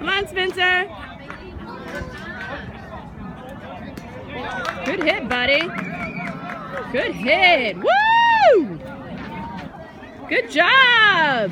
Come on, Spencer. Good hit, buddy. Good hit. Woo! Good job.